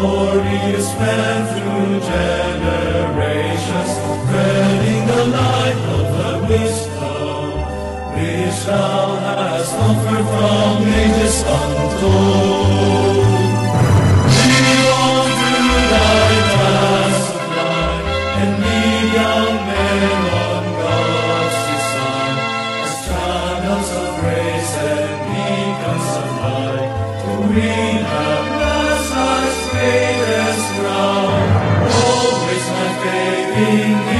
glorious plan through generations, spreading the light of the wisdom which thou hast offered from ages untold. We want to thy vast light and be young men on God's design as channels of grace and beacons of light to read greatest ground. Always my faith in thee.